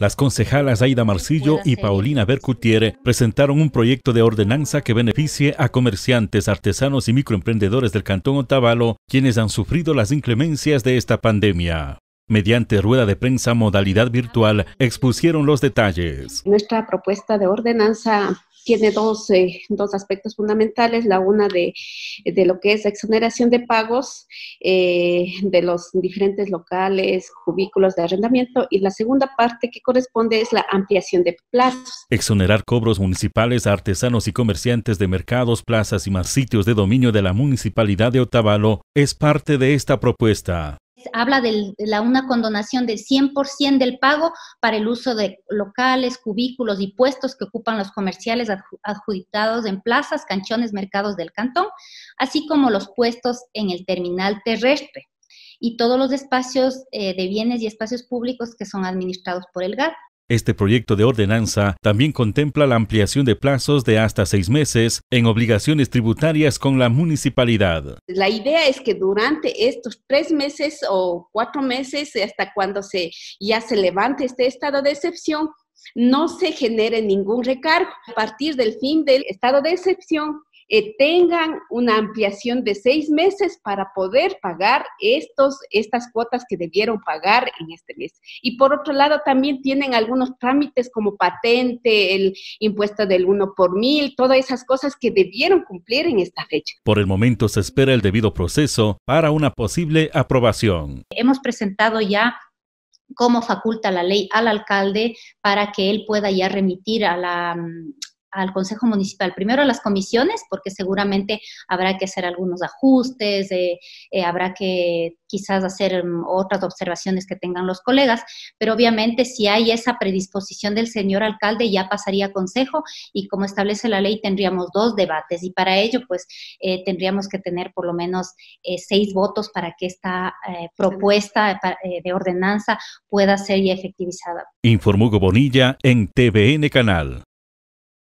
Las concejalas Aida Marcillo y Paulina Bercutiere presentaron un proyecto de ordenanza que beneficie a comerciantes, artesanos y microemprendedores del Cantón Otavalo, quienes han sufrido las inclemencias de esta pandemia. Mediante rueda de prensa modalidad virtual, expusieron los detalles. Nuestra propuesta de ordenanza tiene dos, eh, dos aspectos fundamentales, la una de, de, lo que es la exoneración de pagos eh, de los diferentes locales, cubículos de arrendamiento y la segunda parte que corresponde es la ampliación de plazos. Exonerar cobros municipales a artesanos y comerciantes de mercados, plazas y más sitios de dominio de la Municipalidad de Otavalo es parte de esta propuesta habla de la, una condonación del 100% del pago para el uso de locales, cubículos y puestos que ocupan los comerciales adjudicados en plazas, canchones, mercados del cantón, así como los puestos en el terminal terrestre y todos los espacios eh, de bienes y espacios públicos que son administrados por el GAT. Este proyecto de ordenanza también contempla la ampliación de plazos de hasta seis meses en obligaciones tributarias con la municipalidad. La idea es que durante estos tres meses o cuatro meses, hasta cuando se, ya se levante este estado de excepción, no se genere ningún recargo. A partir del fin del estado de excepción, eh, tengan una ampliación de seis meses para poder pagar estos, estas cuotas que debieron pagar en este mes. Y por otro lado, también tienen algunos trámites como patente, el impuesto del uno por mil, todas esas cosas que debieron cumplir en esta fecha. Por el momento se espera el debido proceso para una posible aprobación. Hemos presentado ya cómo faculta la ley al alcalde para que él pueda ya remitir a la, al Consejo Municipal, primero a las comisiones, porque seguramente habrá que hacer algunos ajustes, eh, eh, habrá que quizás hacer mm, otras observaciones que tengan los colegas, pero obviamente si hay esa predisposición del señor alcalde ya pasaría a Consejo y como establece la ley tendríamos dos debates y para ello pues eh, tendríamos que tener por lo menos seis votos para que esta propuesta de ordenanza pueda ser ya efectivizada. Informó Bonilla en TVN Canal.